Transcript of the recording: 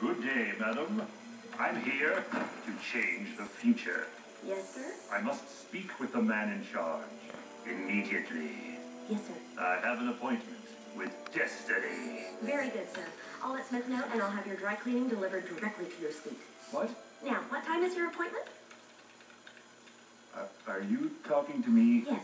Good day, madam. I'm here to change the future. Yes, sir? I must speak with the man in charge immediately. Yes, sir. I have an appointment with Destiny. Very good, sir. I'll let Smith know, and I'll have your dry cleaning delivered directly to your suite. What? Now, what time is your appointment? Uh, are you talking to me? Yes.